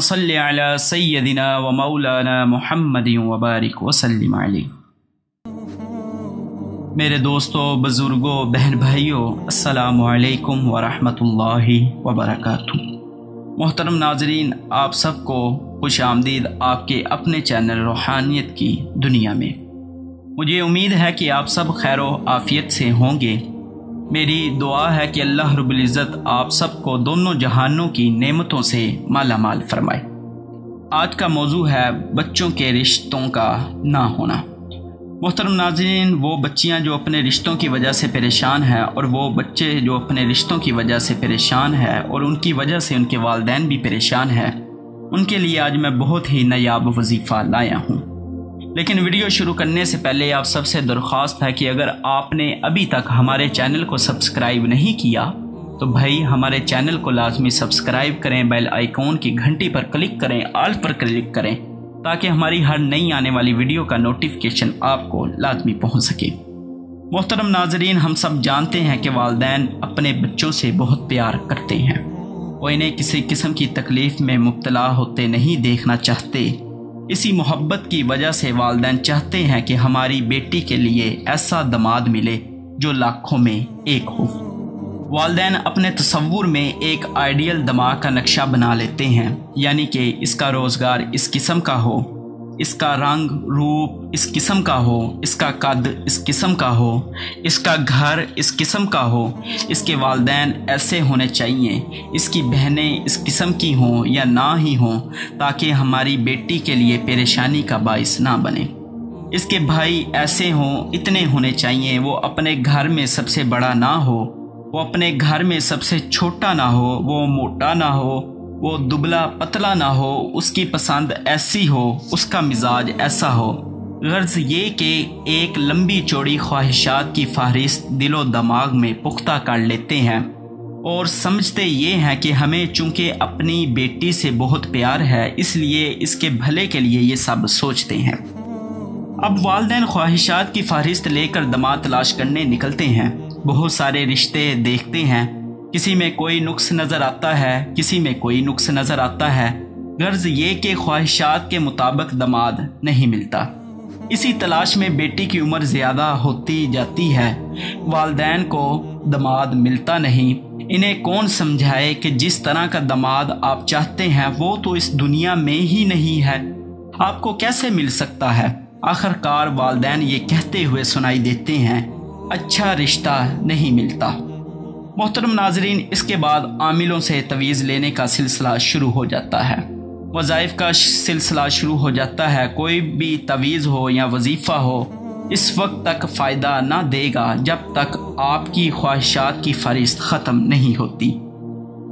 सल्लि अला सय्यदिना व मौलाना मुहम्मदिन व बारिक व मेरे दोस्तों, बुज़ुर्गों बहन भाइयों अस्सलाम वालेकुम व रहमतुल्लाहि व बरकातुहू। मोहतरम नाजरीन, आप सबको खुश आमदीद आपके अपने चैनल रूहानियत की दुनिया में। मुझे उम्मीद है कि आप सब खैर आफ़ियत से होंगे। मेरी दुआ है कि अल्लाह रब्ज़त आप सबको दोनों जहानों की नेमतों से माला माल फरमाए। आज का मौजू है बच्चों के रिश्तों का ना होना। मोहतरम नाजरीन, वो बच्चियाँ जो अपने रिश्तों की वजह से परेशान हैं और वो बच्चे जो अपने रिश्तों की वजह से परेशान हैं और उनकी वजह से उनके वालदेन भी परेशान हैं, उनके लिए आज मैं बहुत ही नायाब वजीफ़ा लाया हूँ। लेकिन वीडियो शुरू करने से पहले आप सबसे दरख्वास्त है कि अगर आपने अभी तक हमारे चैनल को सब्सक्राइब नहीं किया तो भाई हमारे चैनल को लाजमी सब्सक्राइब करें, बेल आइकॉन की घंटी पर क्लिक करें, आल पर क्लिक करें, ताकि हमारी हर नई आने वाली वीडियो का नोटिफिकेशन आपको लाजमी पहुँच सके। मोहतरम नाजरीन, हम सब जानते हैं कि वालदेन अपने बच्चों से बहुत प्यार करते हैं। वो इन्हें किसी किस्म की तकलीफ़ में मुबतला होते नहीं देखना चाहते। इसी मोहब्बत की वजह से वालदेन चाहते हैं कि हमारी बेटी के लिए ऐसा दमाद मिले जो लाखों में एक हो। वालदेन अपने तस्वूर में एक आइडियल दमाग का नक्शा बना लेते हैं, यानी कि इसका रोज़गार इस किस्म का हो। इसका रंग, रूप इस किस्म का हो, इसका कद इस किस्म का हो, इसका घर इस किस्म का हो, इसके वालदेन ऐसे होने चाहिए। इसकी बहनें इस किस्म की हों या ना ही हों, ताकि हमारी बेटी के लिए परेशानी का बायस ना बने। इसके भाई ऐसे हों, इतने होने चाहिए, वो अपने घर में सबसे बड़ा ना हो, वो अपने घर में सबसे छोटा ना हो, वो मोटा ना हो, वो दुबला पतला ना हो, उसकी पसंद ऐसी हो, उसका मिजाज ऐसा हो। गर्ज ये कि एक लंबी चौड़ी ख्वाहिशात की फहरिस्त दिलो दमाग में पुख्ता कर लेते हैं। और समझते ये हैं कि हमें चूँकि अपनी बेटी से बहुत प्यार है, इसलिए इसके भले के लिए ये सब सोचते हैं। अब वालदेन ख्वाहिशात की फहरिस्त लेकर दमाद तलाश करने निकलते हैं। बहुत सारे रिश्ते देखते हैं। किसी में कोई नुक्स नज़र आता है, किसी में कोई नुक्स नज़र आता है। गर्ज ये कि ख्वाहिशात के मुताबिक दमाद नहीं मिलता। इसी तलाश में बेटी की उम्र ज़्यादा होती जाती है। वालदेन को दमाद मिलता नहीं। इन्हें कौन समझाए कि जिस तरह का दमाद आप चाहते हैं, वो तो इस दुनिया में ही नहीं है। आपको कैसे मिल सकता है? आखिरकार वालदेन ये कहते हुए सुनाई देते हैं अच्छा रिश्ता नहीं मिलता। मोहतरम नाजरीन, इसके बाद आमिलों से तवीज़ लेने का सिलसिला शुरू हो जाता है। वज़ाइफ का सिलसिला शुरू हो जाता है। कोई भी तवीज़ हो या वजीफ़ा हो, इस वक्त तक फ़ायदा ना देगा जब तक आपकी ख्वाहिशात की फरिस्त ख़त्म नहीं होती।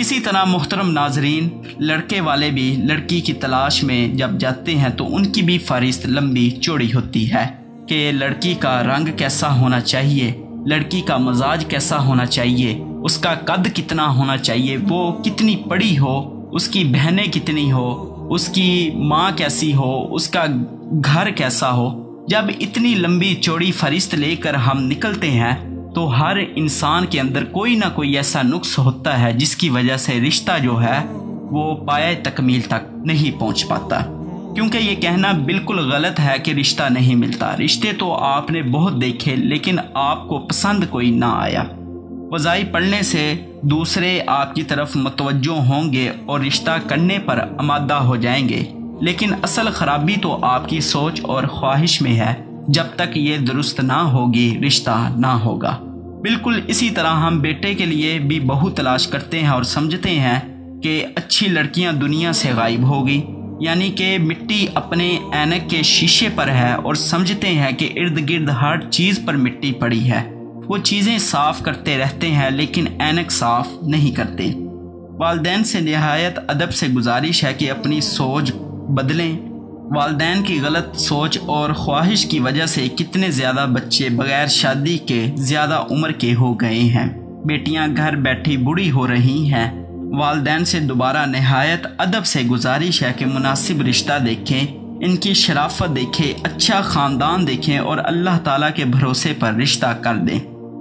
इसी तरह मोहतरम नाजरीन, लड़के वाले भी लड़की की तलाश में जब जाते हैं तो उनकी भी फरिस्त लंबी चौड़ी होती है कि लड़की का रंग कैसा होना चाहिए, लड़की का मजाज कैसा होना चाहिए, उसका कद कितना होना चाहिए, वो कितनी पड़ी हो उसकी बहनें कितनी हो, उसकी माँ कैसी हो, उसका घर कैसा हो। जब इतनी लंबी चौड़ी फरिस्त लेकर हम निकलते हैं तो हर इंसान के अंदर कोई ना कोई ऐसा नुक्स होता है जिसकी वजह से रिश्ता जो है, वो पाए तकमील तक नहीं पहुँच पाता। क्योंकि ये कहना बिल्कुल गलत है कि रिश्ता नहीं मिलता। रिश्ते तो आपने बहुत देखे, लेकिन आपको पसंद कोई ना आया। वज़ाई पढ़ने से दूसरे आपकी तरफ़ मतवजो होंगे और रिश्ता करने पर आमादा हो जाएँगे। लेकिन असल ख़राबी तो आपकी सोच और ख्वाहिश में है। जब तक ये दुरुस्त ना होगी, रिश्ता ना होगा। बिल्कुल इसी तरह हम बेटे के लिए भी बहुत तलाश करते हैं और समझते हैं कि अच्छी लड़कियाँ दुनिया से गायब होगी। यानी कि मिट्टी अपने ऐनक के शीशे पर है और समझते हैं कि इर्द गिर्द हर चीज़ पर मिट्टी पड़ी है। वो चीज़ें साफ़ करते रहते हैं, लेकिन ऐनक साफ़ नहीं करते। वालदेन से नहायत अदब से गुजारिश है कि अपनी सोच बदलें। वालदेन की गलत सोच और ख्वाहिश की वजह से कितने ज़्यादा बच्चे बगैर शादी के ज़्यादा उम्र के हो गए हैं। बेटियाँ घर बैठी बुढ़ी हो रही हैं। वालदेन से दोबारा नहायत अदब से गुजारिश है कि मुनासिब रिश्ता देखें। इनकी शराफत देखें अच्छा ख़ानदान देखें और अल्लाह ताला के भरोसे पर रिश्ता कर दें।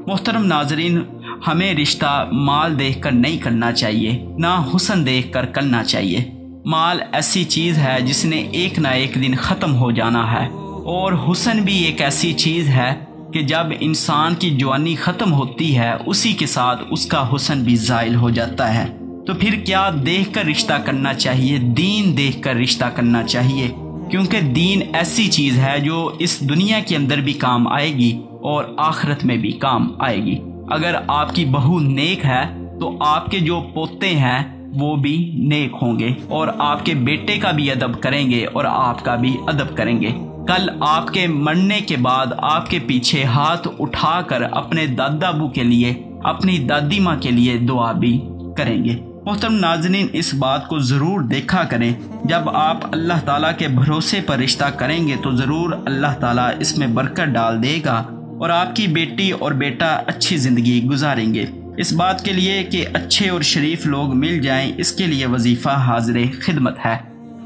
मोहतरम नाजरीन, हमें रिश्ता माल देख कर नहीं करना चाहिए, ना हुसन देख कर करना चाहिए। माल ऐसी चीज़ है जिसने एक ना एक दिन ख़त्म हो जाना है। और हुसन भी एक ऐसी चीज़ है कि जब इंसान की जवानी ख़त्म होती है, उसी के साथ उसका हुसन भी ज़ायल हो जाता है। तो फिर क्या देख कर रिश्ता करना चाहिए, दीन देख कर रिश्ता करना चाहिए? क्योंकि दीन ऐसी चीज़ है जो इस दुनिया के अंदर भी काम आएगी और आखिरत में भी काम आएगी। अगर आपकी बहू नेक है तो आपके जो पोते हैं, वो भी नेक होंगे और आपके बेटे का भी अदब करेंगे और आपका भी अदब करेंगे। कल आपके मरने के बाद आपके पीछे हाथ उठाकर अपने दादाबू के लिए, अपनी दादी माँ के लिए दुआ भी करेंगे। मोहतरम नाजरीन, इस बात को ज़रूर देखा करें। जब आप अल्लाह ताला के भरोसे पर रिश्ता करेंगे तो ज़रूर अल्लाह ताला इसमें बरकत डाल देगा और आपकी बेटी और बेटा अच्छी ज़िंदगी गुजारेंगे। इस बात के लिए कि अच्छे और शरीफ लोग मिल जाएँ, इसके लिए वजीफ़ा हाजिर खिदमत है।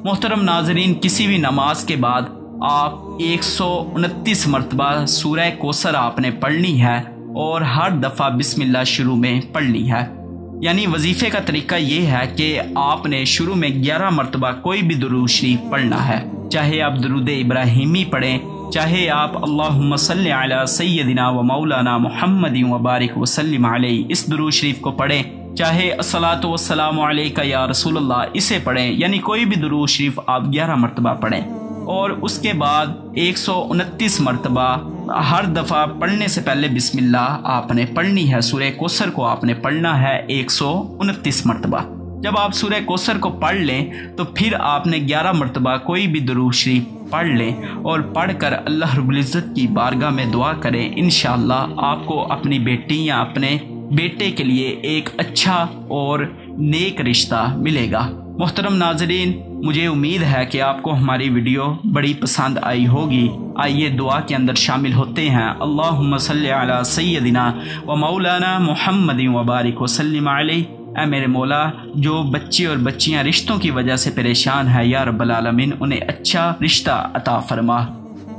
मोहतरम नाजरीन, किसी भी नमाज़ के बाद आप एक सौ उनतीस मरतबा सूरह कोसर आपने पढ़नी है और हर दफ़ा बिस्मिल्लाह शुरू में पढ़नी है। यानी वजीफ़े का तरीका ये है कि आपने शुरू में ग्यारह मरतबा कोई भी दरूद शरीफ पढ़ना है। चाहे आप दरूद इब्राहिमी पढ़ें, चाहे आप अल्लाह सैदिना व मौलाना मोहम्मद वबारक वसलम इस दरूद शरीफ को पढ़ें। चाहे असलात वसलाम या रसूल इसे पढ़ें, यानी कोई भी दरूद शरीफ आप ग्यारह मरतबा पढ़ें। और उसके बाद एक सौ उनतीस मरतबा हर दफ़ा पढ़ने से पहले बिस्मिल्लाह आपने पढ़नी है। सूर्य कोसर को आपने पढ़ना है एक सौ उनतीस मरतबा। जब आप सूर्य कोसर को पढ़ लें तो फिर आपने ग्यारह मरतबा कोई भी दरूद शरीफ पढ़ लें और पढ़कर अल्लाह रबुल्ज़त की बारगाह में दुआ करें इन आपको अपनी बेटी या अपने बेटे के लिए एक अच्छा और नेक रिश्ता मिलेगा। मोहतरम नाजरीन, मुझे उम्मीद है कि आपको हमारी वीडियो बड़ी पसंद आई होगी। आइए दुआ के अंदर शामिल होते हैं। अल्लाह सैदिना व मौलाना मोहम्मद वबारक वसलम ए मेरे मौला, जो बच्चे और बच्चियाँ रिश्तों की वजह से परेशान है, या रबालमिन उन्हें अच्छा रिश्ता अता फरमा।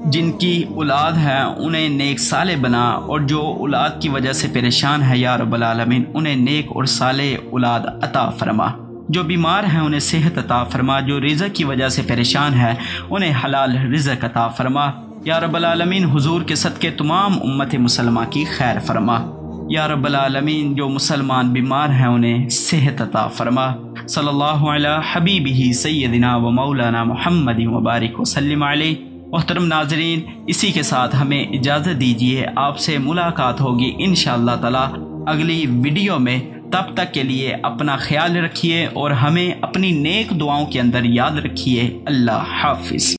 जिनकी औलाद है, उन्हें नेक साले बना, और जो औलाद की वजह से परेशान है, या रबालमिन उन्हें नेक और साले औलाद अता फरमा। जो बीमार हैं, उन्हें सेहत अता फरमा, जो रिजक की वजह से परेशान है, उन्हें हलाल रिजक अता फरमा। या रबालमीन हुजूर के सदक़े तमाम उम्मत मुसलमा की खैर फरमा। या रबालमीन जो मुसलमान बीमार हैं, उन्हें सेहत अता फरमा। अलैहि हबीब ही सैदिना व मौलाना मोहम्मद वबारक वसलम मोहतरम नाजरीन, इसी के साथ हमें इजाज़त दीजिए, आपसे मुलाकात होगी इन ताला अगली वीडियो में। तब तक के लिए अपना ख्याल रखिए और हमें अपनी नेक दुआओं के अंदर याद रखिए। अल्लाह हाफिज़।